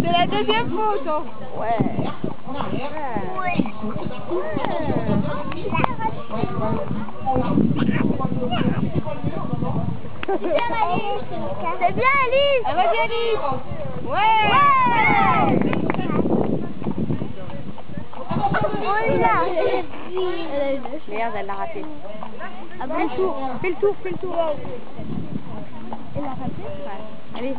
C'est la deuxième faute. Ouais. C'est bien Alice Ah, vas-y Alice. Ouais. On est là Merde, elle l'a raté. Ah Fais le tour, fais le tour, fais le tour. Elle a raté Allez.